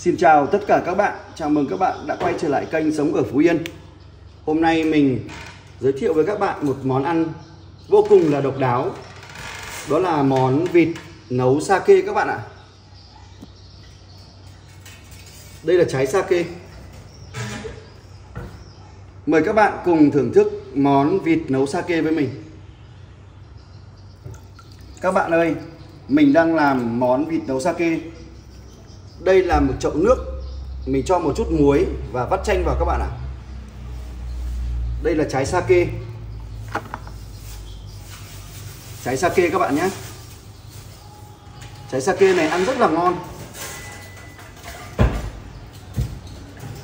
Xin chào tất cả các bạn, chào mừng các bạn đã quay trở lại kênh Sống ở Phú Yên. Hôm nay mình giới thiệu với các bạn một món ăn vô cùng là độc đáo. Đó là món vịt nấu sake các bạn ạ. Đây là trái sake. Mời các bạn cùng thưởng thức món vịt nấu sake với mình. Các bạn ơi, mình đang làm món vịt nấu sake đây là một chậu nước. Mình cho một chút muối và vắt chanh vào các bạn ạ. Đây là trái sake. Trái sake các bạn nhé. Trái sake này ăn rất là ngon.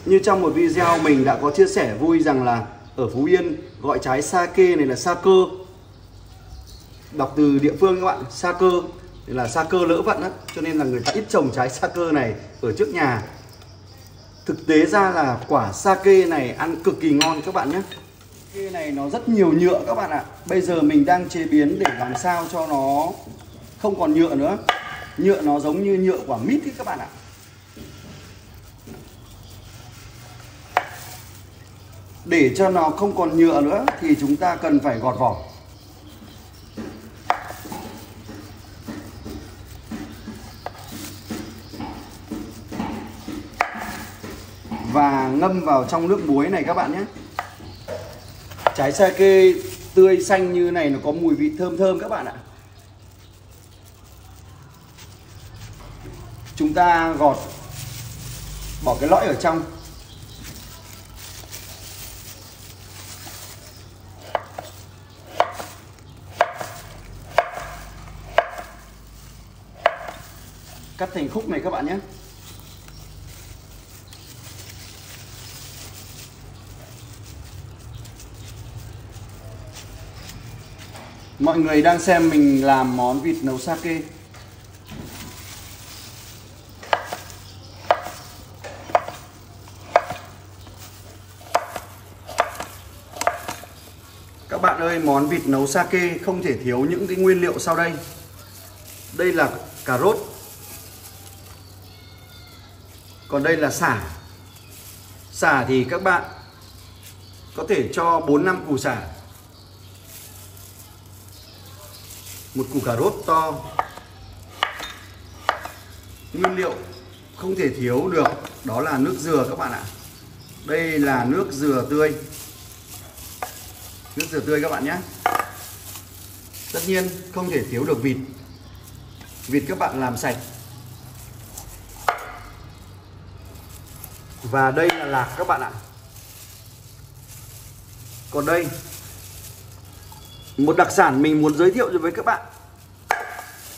Như trong một video mình đã có chia sẻ vui rằng là ở Phú Yên gọi trái sake này là sa cơ đọc từ địa phương các bạn sa cơ là sa cơ lỡ vận á, cho nên là người ta ít trồng trái sa cơ này ở trước nhà. Thực tế ra là quả sake này ăn cực kỳ ngon các bạn nhé. Kê này nó rất nhiều nhựa các bạn ạ. Bây giờ mình đang chế biến để làm sao cho nó không còn nhựa nữa. Nhựa nó giống như nhựa quả mít ấy các bạn ạ. Để cho nó không còn nhựa nữa thì chúng ta cần phải gọt vỏ và ngâm vào trong nước muối này các bạn nhé. Trái sake tươi xanh như này nó có mùi vị thơm thơm các bạn ạ. Chúng ta gọt, bỏ cái lõi ở trong. Cắt thành khúc này các bạn nhé. Mọi người đang xem mình làm món vịt nấu sake. Các bạn ơi, món vịt nấu sake không thể thiếu những cái nguyên liệu sau đây. Đây là cà rốt. Còn đây là xả. Xả thì các bạn có thể cho 4 năm củ xả. Một củ cà rốt to. Nguyên liệu không thể thiếu được đó là nước dừa các bạn ạ. Đây là nước dừa tươi. Nước dừa tươi các bạn nhé. Tất nhiên không thể thiếu được vịt. Vịt các bạn làm sạch. Và đây là lạc các bạn ạ. Còn đây một đặc sản mình muốn giới thiệu với các bạn.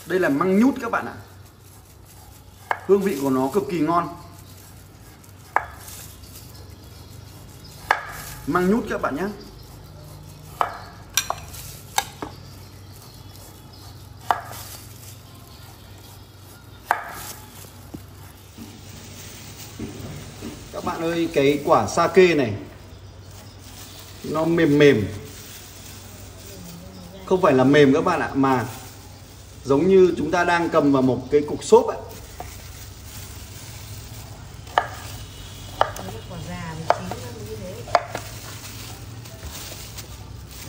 Đây là măng nhút các bạn ạ. Hương vị của nó cực kỳ ngon. Măng nhút các bạn nhé. Các bạn ơi, cái quả sake này, nó mềm mềm không phải là mềm các bạn ạ, mà giống như chúng ta đang cầm vào một cái cục xốp ấy.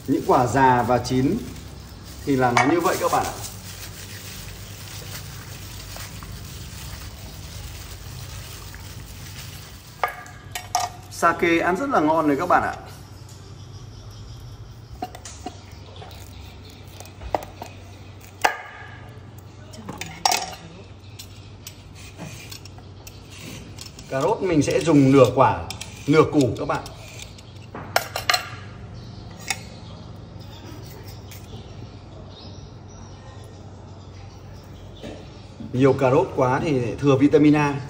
Những quả già và chín thì là nó như vậy các bạn ạ. Sake ăn rất là ngon này các bạn ạ cà rốt mình sẽ dùng nửa quả, nửa củ các bạn. Nhiều cà rốt quá thì thừa vitamin A.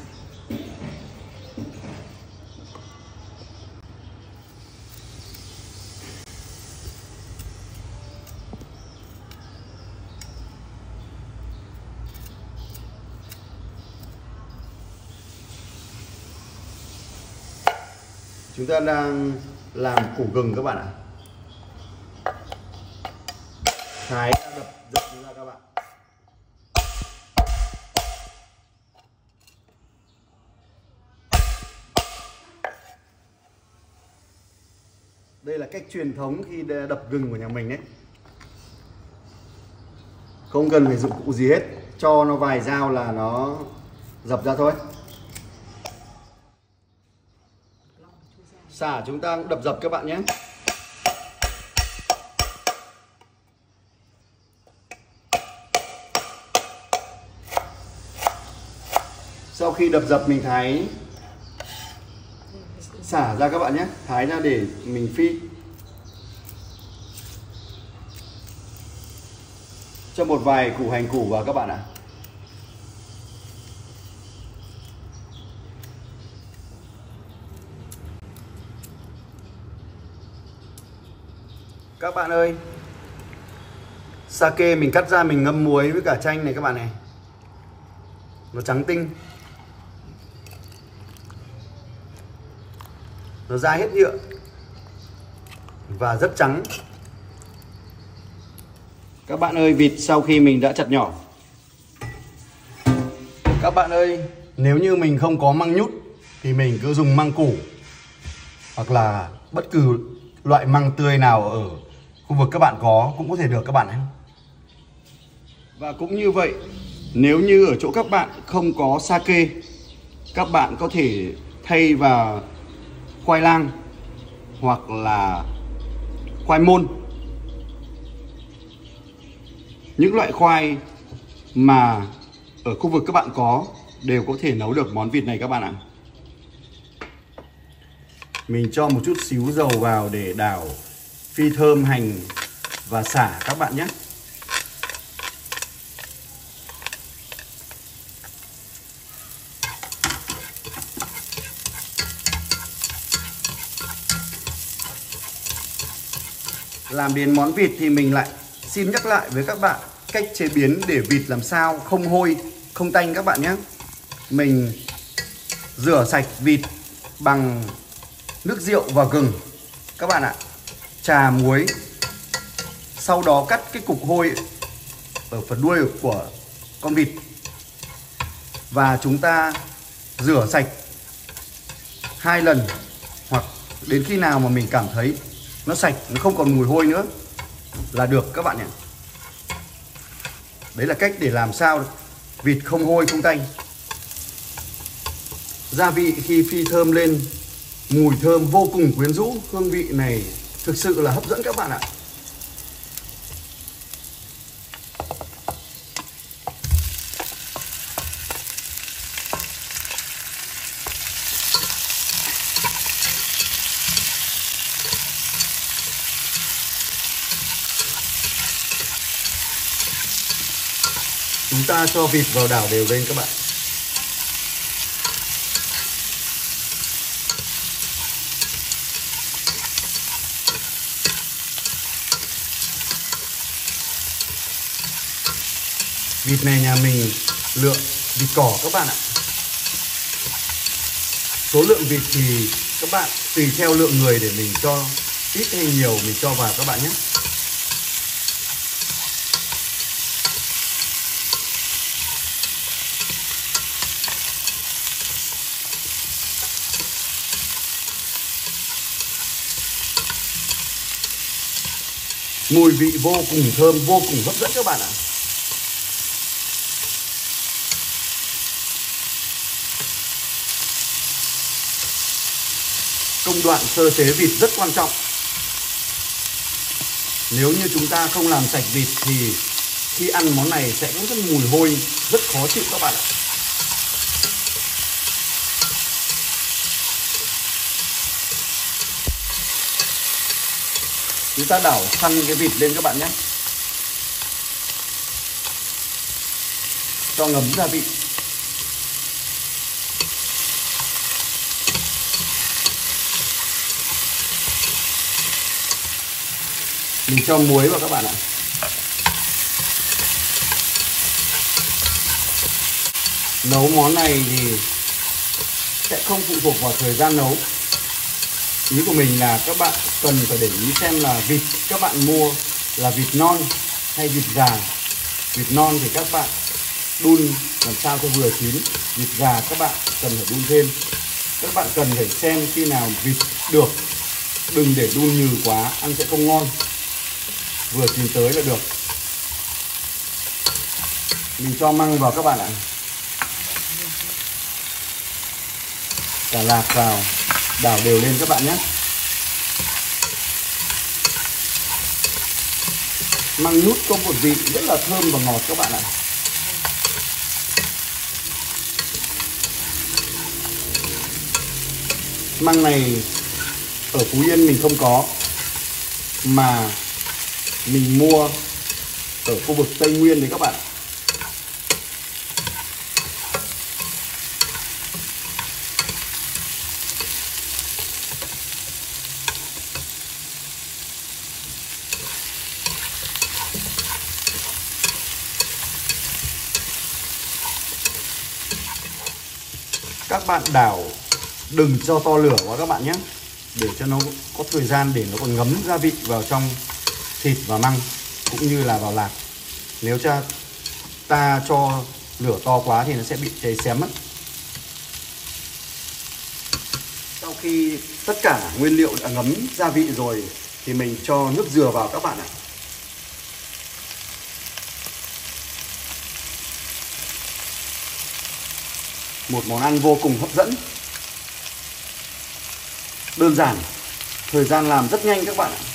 chúng ta đang làm củ gừng các bạn ạ. Thái đập dập ra các bạn. Đây là cách truyền thống khi đập gừng của nhà mình đấy. Không cần phải dụng cụ gì hết, cho nó vài dao là nó dập ra thôi. Xả, chúng ta cũng đập dập các bạn nhé. Sau khi đập dập mình thái, xả ra các bạn nhé. Thái ra để mình phi. Cho một vài củ hành củ vào các bạn ạ. Các bạn ơi, sake mình cắt ra mình ngâm muối với cả chanh này các bạn này. Nó trắng tinh. Nó ra hết nhựa và rất trắng. Các bạn ơi, vịt sau khi mình đã chặt nhỏ. Các bạn ơi, nếu như mình không có măng nhút thì mình cứ dùng măng củ hoặc là bất cứ loại măng tươi nào ở khu vực các bạn có cũng có thể được các bạn nhé. Và cũng như vậy, nếu như ở chỗ các bạn không có sake, các bạn có thể thay vào khoai lang hoặc là khoai môn. Những loại khoai mà ở khu vực các bạn có đều có thể nấu được món vịt này các bạn ạ. Mình cho một chút xíu dầu vào để đảo phi thơm hành và xả các bạn nhé. Làm đến món vịt thì mình lại xin nhắc lại với các bạn cách chế biến để vịt làm sao không hôi, không tanh các bạn nhé. Mình rửa sạch vịt bằng nước rượu và gừng. Các bạn ạ trà muối, sau đó cắt cái cục hôi ở phần đuôi của con vịt. Và chúng ta rửa sạch hai lần hoặc đến khi nào mà mình cảm thấy nó sạch, nó không còn mùi hôi nữa là được các bạn nhé đấy là cách để làm sao vịt không hôi không tanh. Gia vị khi phi thơm lên, mùi thơm vô cùng quyến rũ, hương vị này thực sự là hấp dẫn các bạn ạ. Chúng ta cho vịt vào đảo đều lên các bạn. Vịt này nhà mình lượng vịt cỏ các bạn ạ. Số lượng vịt thì các bạn tùy theo lượng người để mình cho ít hay nhiều mình cho vào các bạn nhé. Mùi vị vô cùng thơm, vô cùng hấp dẫn các bạn ạ. Công đoạn sơ chế vịt rất quan trọng. Nếu như chúng ta không làm sạch vịt thì khi ăn món này sẽ có rất mùi hôi, rất khó chịu các bạn ạ. Chúng ta đảo xăng cái vịt lên các bạn nhé. Cho ngấm gia vị. Mình cho muối vào các bạn ạ. Nấu món này thì sẽ không phụ thuộc vào thời gian nấu. Ý của mình là các bạn cần phải để ý xem là vịt các bạn mua là vịt non hay vịt già. Vịt non thì các bạn đun làm sao cho vừa chín. Vịt già các bạn cần phải đun thêm. Các bạn cần phải xem khi nào vịt được. Đừng để đun nhừ quá, ăn sẽ không ngon vừa chín tới là được. Mình cho măng vào các bạn ạ. Cả lạc vào, đảo đều lên các bạn nhé. Măng nhút có một vị rất là thơm và ngọt các bạn ạ. Măng này ở Phú Yên mình không có, mà mình mua ở khu vực Tây Nguyên đấy các bạn. Các bạn đảo, đừng cho to lửa quá các bạn nhé. Để cho nó có thời gian để nó còn ngấm gia vị vào trong thịt và măng, cũng như là vào lạc. Nếu cho, ta cho lửa to quá thì nó sẽ bị cháy xém mất. Sau khi tất cả nguyên liệu đã ngấm gia vị rồi, thì mình cho nước dừa vào các bạn ạ. Một món ăn vô cùng hấp dẫn. Đơn giản, thời gian làm rất nhanh các bạn ạ.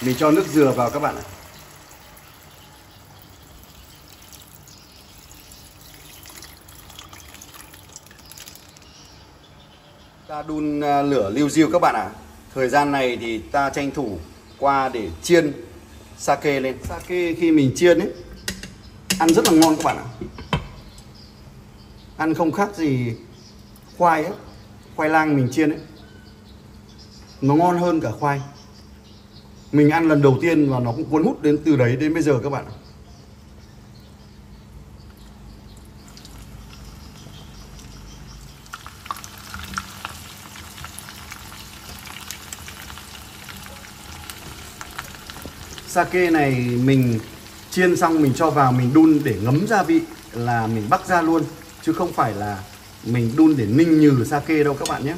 Mình cho nước dừa vào các bạn ạ. Ta đun à, lửa liu riu các bạn ạ. Thời gian này thì ta tranh thủ qua để chiên sake lên. Sake khi mình chiên ấy ăn rất là ngon các bạn ạ. Ăn không khác gì khoai ấy khoai lang mình chiên ấy. Nó ngon hơn cả khoai mình ăn lần đầu tiên và nó cũng cuốn hút đến từ đấy đến bây giờ các bạn Sake này mình chiên xong mình cho vào, mình đun để ngấm gia vị là mình bắc ra luôn, chứ không phải là mình đun để ninh nhừ sake đâu các bạn nhé.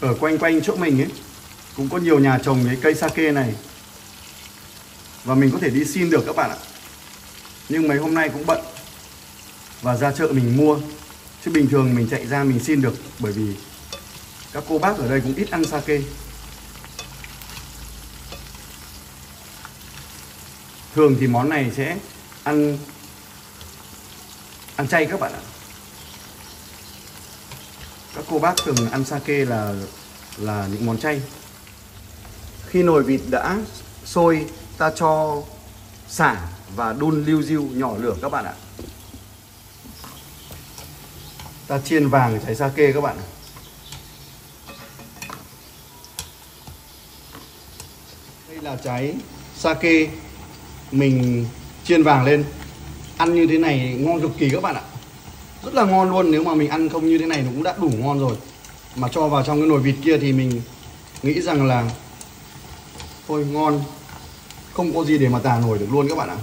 Ở quanh quanh chỗ mình ấy, cũng có nhiều nhà trồng cái cây sake này. Và mình có thể đi xin được các bạn ạ. Nhưng mấy hôm nay cũng bận và ra chợ mình mua. Chứ bình thường mình chạy ra mình xin được bởi vì các cô bác ở đây cũng ít ăn sake. Thường thì món này sẽ ăn ăn chay các bạn ạ các cô bác thường ăn sake là là những món chay. Khi nồi vịt đã sôi, ta cho xả và đun liu riu nhỏ lửa các bạn ạ. Ta chiên vàng trái sake các bạn ạ. Đây là trái sake. Mình chiên vàng lên. Ăn như thế này ngon cực kỳ các bạn ạ rất là ngon luôn. Nếu mà mình ăn không như thế này nó cũng đã đủ ngon rồi. Mà cho vào trong cái nồi vịt kia thì mình nghĩ rằng là, thôi ngon. Không có gì để mà tả nổi được luôn các bạn ạ.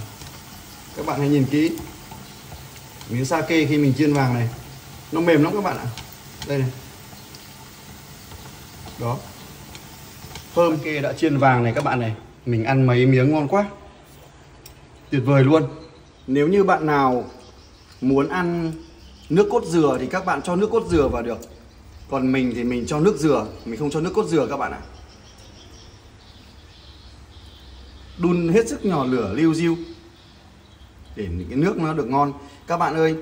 Các bạn hãy nhìn kỹ. Miếng sake khi mình chiên vàng này, nó mềm lắm các bạn ạ. Đây này. Đó. Thơm. Kê đã chiên vàng này các bạn này. Mình ăn mấy miếng ngon quá. Tuyệt vời luôn. Nếu như bạn nào muốn ăn nước cốt dừa thì các bạn cho nước cốt dừa vào được. Còn mình thì mình cho nước dừa, mình không cho nước cốt dừa các bạn ạ. Đun hết sức nhỏ lửa liu riu để những cái nước nó được ngon. Các bạn ơi,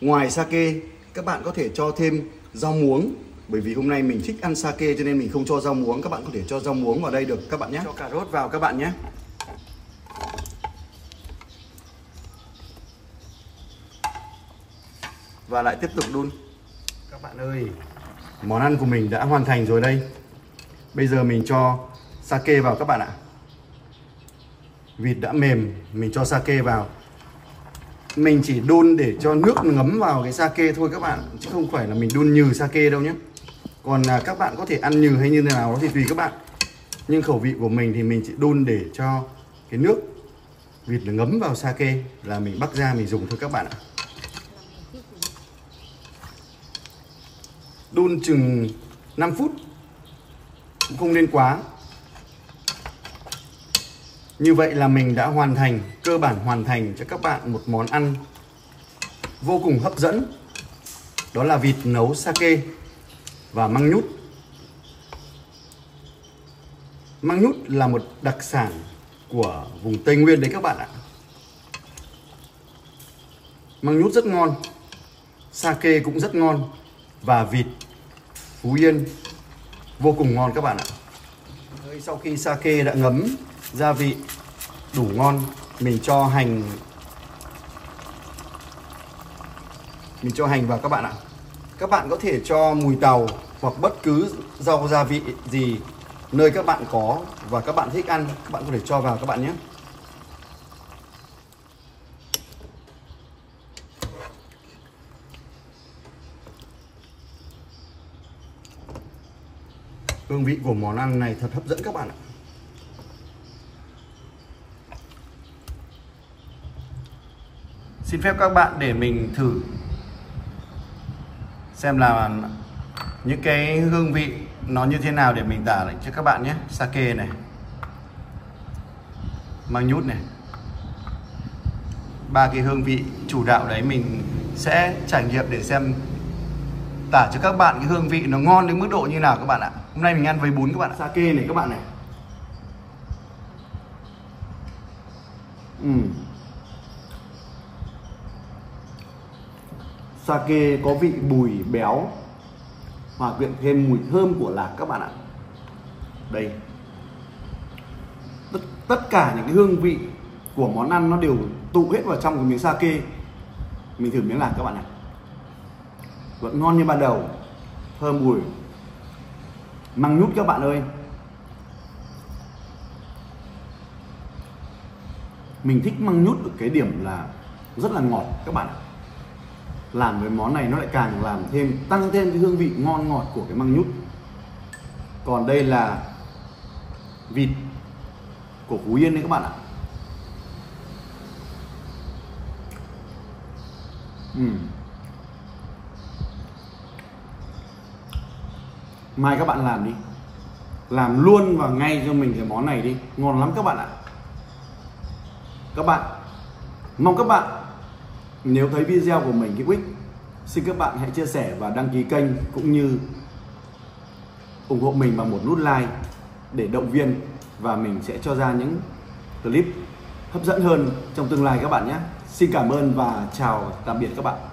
ngoài sake, các bạn có thể cho thêm rau muống, bởi vì hôm nay mình thích ăn sake cho nên mình không cho rau muống. Các bạn có thể cho rau muống vào đây được, các bạn nhé. Cho cà rốt vào các bạn nhé. Và lại tiếp tục đun. Các bạn ơi món ăn của mình đã hoàn thành rồi đây. Bây giờ mình cho sake vào các bạn ạ. Vịt đã mềm mình cho sake vào. Mình chỉ đun để cho nước ngấm vào cái sake thôi các bạn chứ không phải là mình đun nhừ sake đâu nhé. Còn à, các bạn có thể ăn nhừ hay như thế nào đó thì tùy các bạn. Nhưng khẩu vị của mình thì mình chỉ đun để cho cái nước vịt nó ngấm vào sake là mình bắc ra mình dùng thôi các bạn ạ đun chừng 5 phút. Cũng không nên quá. Như vậy là mình đã hoàn thành, cơ bản hoàn thành cho các bạn một món ăn vô cùng hấp dẫn. Đó là vịt nấu sake và măng nhút. Măng nhút là một đặc sản của vùng Tây Nguyên đấy các bạn ạ. Măng nhút rất ngon, sake cũng rất ngon và vịt. Phú Yên, vô cùng ngon các bạn ạ. Sau khi sake đã ngấm gia vị, đủ ngon, mình cho hành. Mình cho hành vào các bạn ạ. Các bạn có thể cho mùi tàu hoặc bất cứ rau gia vị gì nơi các bạn có và các bạn thích ăn, các bạn có thể cho vào các bạn nhé. Hương vị của món ăn này thật hấp dẫn các bạn ạ. Xin phép các bạn để mình thử xem là những cái hương vị nó như thế nào để mình tả lại cho các bạn nhé. Sake này mang nhút này. Ba cái hương vị chủ đạo đấy mình sẽ trải nghiệm để xem tả cho các bạn cái hương vị nó ngon đến mức độ như nào các bạn ạ. Hôm nay mình ăn với bún các bạn ạ. Sake này các bạn này. Uhm. sake có vị bùi béo hòa quyện thêm mùi thơm của lạc các bạn ạ. Đây. Tất, tất cả những cái hương vị của món ăn nó đều tụ hết vào trong cái miếng sake. Mình thử miếng lạc các bạn ạ vẫn ngon như ban đầu. Thơm mùi măng nhút các bạn ơi. Mình thích măng nhút ở cái điểm là rất là ngọt, các bạn ạ. Làm với món này nó lại càng làm thêm, tăng thêm cái hương vị ngon ngọt của cái măng nhút. Còn đây là vịt của Phú Yên đấy các bạn ạ. Uhm. Mai các bạn làm đi. Làm luôn và ngay cho mình cái món này đi. Ngon lắm các bạn ạ. Các bạn, mong các bạn, nếu thấy video của mình hữu ích xin các bạn hãy chia sẻ và đăng ký kênh cũng như ủng hộ mình bằng một nút like để động viên và mình sẽ cho ra những clip hấp dẫn hơn trong tương lai các bạn nhé. Xin cảm ơn và chào tạm biệt các bạn.